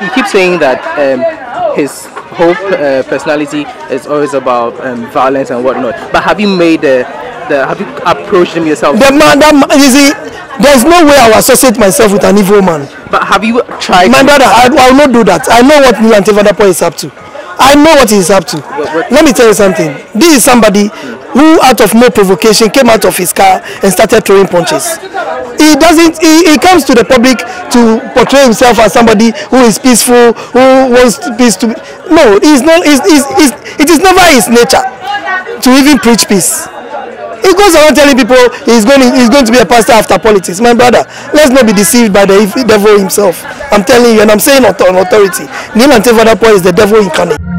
He keeps saying that um, his whole uh, personality is always about um, violence and whatnot. But have you made the, the have you approached him yourself? The man, that man, you see, there's no way I will associate myself with an evil man. But have you tried? My brother, I, I will not do that. I know what Nii Lantey Vanderpuye is up to. I know what he is up to. what- Let me tell you something. This is somebody who, out of no provocation, came out of his car and started throwing punches. He doesn't. He, he comes to the public to portray himself as somebody who is peaceful, who wants peace to. Be. No, he's not. He's, he's, he's, it is never his nature to even preach peace. He goes around telling people he's going, he's going to be a pastor after politics. My brother, let's not be deceived by the devil himself. I'm telling you, and I'm saying on authority. Nii Lantey Vanderpuye is the devil incarnate.